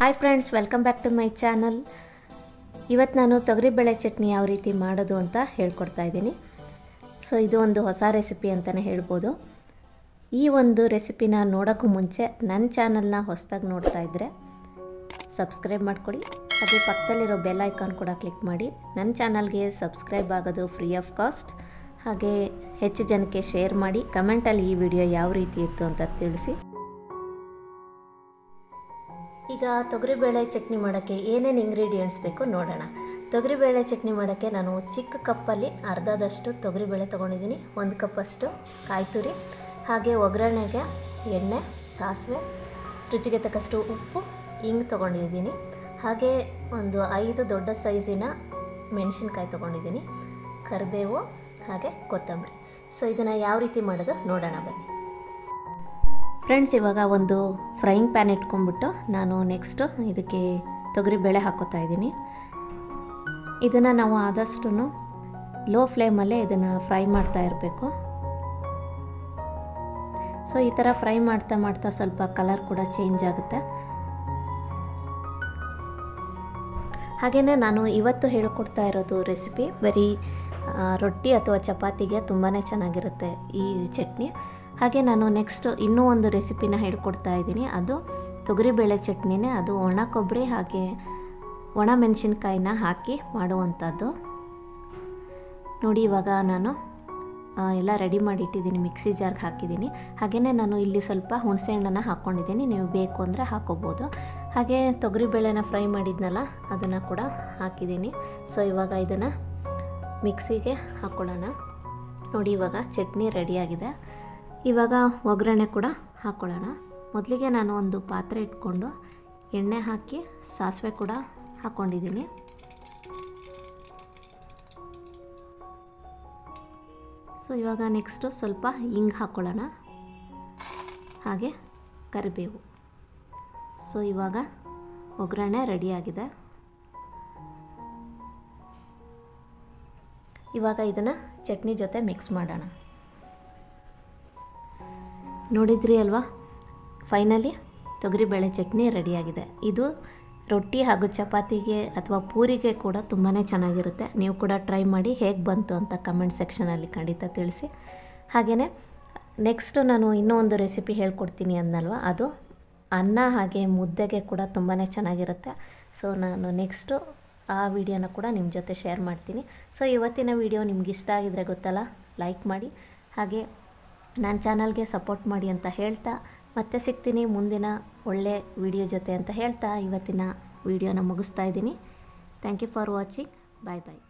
Hi friends welcome back to my channel ಇವತ್ತು ನಾನು ತೊಗರಿಬೇಳೆ ಚಟ್ನಿ ಯಾವ ರೀತಿ ಮಾಡೋದು ಅಂತ ಹೇಳ್ಕೊಡ್ತಾ ಇದ್ದೀನಿ. ಸೊ ಇದು ಒಂದು ಹೊಸ ರೆಸಿಪಿ ಅಂತಲೇ ಹೇಳ್ಬೋದು. ಈ ಒಂದು ರೆಸಿಪಿನ ನೋಡೋಕ್ಕೂ ಮುಂಚೆ ನನ್ನ ಚಾನಲ್ನ ಹೊಸದಾಗಿ ನೋಡ್ತಾ ಇದ್ದರೆ ಸಬ್ಸ್ಕ್ರೈಬ್ ಮಾಡ್ಕೊಳ್ಳಿ. ಅದೇ ಪಕ್ಕದಲ್ಲಿರೋ ಬೆಲ್ ಐಕಾನ್ ಕೂಡ ಕ್ಲಿಕ್ ಮಾಡಿ. ನನ್ನ ಚಾನಲ್ಗೆ ಸಬ್ಸ್ಕ್ರೈಬ್ ಆಗೋದು ಫ್ರೀ ಆಫ್ ಕಾಸ್ಟ್ ಹಾಗೆ ಹೆಚ್ಚು ಜನಕ್ಕೆ ಶೇರ್ ಮಾಡಿ. ಕಮೆಂಟಲ್ಲಿ ಈ ವಿಡಿಯೋ ಯಾವ ರೀತಿ ಇತ್ತು ಅಂತ ತಿಳಿಸಿ. ಈಗ ತೊಗರಿಬೇಳೆ ಚಟ್ನಿ ಮಾಡೋಕ್ಕೆ ಏನೇನು ಇಂಗ್ರೀಡಿಯೆಂಟ್ಸ್ ಬೇಕು ನೋಡೋಣ. ತೊಗರಿಬೇಳೆ ಚಟ್ನಿ ಮಾಡೋಕ್ಕೆ ನಾನು ಚಿಕ್ಕ ಕಪ್ಪಲ್ಲಿ ಅರ್ಧದಷ್ಟು ತೊಗರಿಬೇಳೆ ತೊಗೊಂಡಿದ್ದೀನಿ. ಒಂದು ಕಪ್ಪಷ್ಟು ಕಾಯ್ತುರಿ, ಹಾಗೆ ಒಗ್ಗರಣೆಗೆ ಎಣ್ಣೆ, ಸಾಸಿವೆ, ರುಚಿಗೆ ತಕ್ಕಷ್ಟು ಉಪ್ಪು ಹಿಂಗೆ ತೊಗೊಂಡಿದ್ದೀನಿ. ಹಾಗೆ ಒಂದು ಐದು ದೊಡ್ಡ ಸೈಜಿನ ಮೆಣಸಿನ್ಕಾಯಿ ತೊಗೊಂಡಿದ್ದೀನಿ. ಕರಿಬೇವು, ಹಾಗೆ ಕೊತ್ತಂಬರಿ. ಸೊ ಇದನ್ನು ಯಾವ ರೀತಿ ಮಾಡೋದು ನೋಡೋಣ ಬನ್ನಿ. ಫ್ರೆಂಡ್ಸ್ ಇವಾಗ ಒಂದು ಫ್ರೈಯಿಂಗ್ ಪ್ಯಾನ್ ಇಟ್ಕೊಂಡ್ಬಿಟ್ಟು ನಾನು ನೆಕ್ಸ್ಟು ಇದಕ್ಕೆ ತೊಗರಿ ಬೇಳೆ ಹಾಕೋತಾ ಇದ್ದೀನಿ. ಇದನ್ನು ನಾವು ಆದಷ್ಟು ಲೋ ಫ್ಲೇಮಲ್ಲೇ ಇದನ್ನು ಫ್ರೈ ಮಾಡ್ತಾ ಇರಬೇಕು. ಸೊ ಈ ಥರ ಫ್ರೈ ಮಾಡ್ತಾ ಮಾಡ್ತಾ ಸ್ವಲ್ಪ ಕಲರ್ ಕೂಡ ಚೇಂಜ್ ಆಗುತ್ತೆ. ಹಾಗೆಯೇ ನಾನು ಇವತ್ತು ಹೇಳ್ಕೊಡ್ತಾ ಇರೋದು ರೆಸಿಪಿ ಬರೀ ರೊಟ್ಟಿ ಅಥವಾ ಚಪಾತಿಗೆ ತುಂಬಾ ಚೆನ್ನಾಗಿರುತ್ತೆ ಈ ಚಟ್ನಿ. ಹಾಗೆ ನಾನು ನೆಕ್ಸ್ಟ್ ಇನ್ನೂ ಒಂದು ರೆಸಿಪಿನ ಹೇಳ್ಕೊಡ್ತಾ ಇದ್ದೀನಿ. ಅದು ತೊಗರಿಬೇಳೆ ಚಟ್ನಿನೇ. ಅದು ಒಣ ಕೊಬ್ಬರಿ ಹಾಗೆ ಒಣ ಮೆಣಸಿನ್ಕಾಯಿನ ಹಾಕಿ ಮಾಡುವಂಥದ್ದು. ನೋಡಿ, ಇವಾಗ ನಾನು ಎಲ್ಲ ರೆಡಿ ಮಾಡಿ ಇಟ್ಟಿದ್ದೀನಿ ಮಿಕ್ಸಿ ಜಾರ್ಗೆ ಹಾಕಿದ್ದೀನಿ. ಹಾಗೆಯೇ ನಾನು ಇಲ್ಲಿ ಸ್ವಲ್ಪ ಹುಣಸೆ ಹಣ್ಣನ್ನು ಹಾಕ್ಕೊಂಡಿದ್ದೀನಿ ನೀವು ಬೇಕು ಅಂದರೆ ಹಾಕೋಬೋದು. ಹಾಗೆ ತೊಗರಿಬೇಳೆನ ಫ್ರೈ ಮಾಡಿದ್ನಲ್ಲ, ಅದನ್ನು ಕೂಡ ಹಾಕಿದ್ದೀನಿ. ಸೊ ಇವಾಗ ಇದನ್ನು ಮಿಕ್ಸಿಗೆ ಹಾಕ್ಕೊಳ್ಳೋಣ ನೋಡಿ, ಇವಾಗ ಚಟ್ನಿ ರೆಡಿಯಾಗಿದೆ ಇವಾಗ ಒಗ್ಗರಣೆ ಕೂಡ ಹಾಕ್ಕೊಳ್ಳೋಣ ಮೊದಲಿಗೆ ನಾನು ಒಂದು ಪಾತ್ರೆ ಇಟ್ಕೊಂಡು ಎಣ್ಣೆ ಹಾಕಿ ಸಾಸಿವೆ ಕೂಡ ಹಾಕ್ಕೊಂಡಿದ್ದೀನಿ ಸೊ ಇವಾಗ ನೆಕ್ಸ್ಟು ಸ್ವಲ್ಪ ಹಿಂಗೆ ಹಾಕ್ಕೊಳ್ಳೋಣ ಹಾಗೆ ಕರಿಬೇವು. ಸೊ ಇವಾಗ ಒಗ್ಗರಣೆ ರೆಡಿಯಾಗಿದೆ ಇವಾಗ ಇದನ್ನು ಚಟ್ನಿ ಜೊತೆ ಮಿಕ್ಸ್ ಮಾಡೋಣ. ನೋಡಿದ್ರಿ ಅಲ್ವಾ? ಫೈನಲಿ ತೊಗರಿಬೇಳೆ ಚಟ್ನಿ ರೆಡಿಯಾಗಿದೆ. ಇದು ರೊಟ್ಟಿ ಹಾಗೂ ಚಪಾತಿಗೆ ಅಥವಾ ಪೂರಿಗೆ ಕೂಡ ತುಂಬಾ ಚೆನ್ನಾಗಿರುತ್ತೆ. ನೀವು ಕೂಡ ಟ್ರೈ ಮಾಡಿ ಹೇಗೆ ಬಂತು ಅಂತ ಕಮೆಂಟ್ ಸೆಕ್ಷನಲ್ಲಿ ಖಂಡಿತ ತಿಳಿಸಿ. ಹಾಗೆಯೇ ನೆಕ್ಸ್ಟು ನಾನು ಇನ್ನೂ ಒಂದು ರೆಸಿಪಿ ಹೇಳ್ಕೊಡ್ತೀನಿ ಅಂದಲ್ವ ಅದು ಅನ್ನ ಹಾಗೆ ಮುದ್ದೆಗೆ ಕೂಡ ತುಂಬಾ ಚೆನ್ನಾಗಿರುತ್ತೆ. ಸೊ ನಾನು ನೆಕ್ಸ್ಟು ಆ ವಿಡಿಯೋನ ಕೂಡ ನಿಮ್ಮ ಜೊತೆ ಶೇರ್ ಮಾಡ್ತೀನಿ. ಸೊ ಇವತ್ತಿನ ವಿಡಿಯೋ ನಿಮ್ಗೆ ಇಷ್ಟ ಆಗಿದ್ರೆ ಗೊತ್ತಲ್ಲ? ಲೈಕ್ ಮಾಡಿ. ಹಾಗೆ ನನ್ನ ಚಾನಲ್ಗೆ ಸಪೋರ್ಟ್ ಮಾಡಿ ಅಂತ ಹೇಳ್ತಾ ಮತ್ತೆ ಸಿಗ್ತೀನಿ ಮುಂದಿನ ಒಳ್ಳೆ ವಿಡಿಯೋ ಜೊತೆ ಅಂತ ಹೇಳ್ತಾ ಇವತ್ತಿನ ವಿಡಿಯೋನ ಮುಗಿಸ್ತಾ ಇದ್ದೀನಿ. Thank you for watching bye bye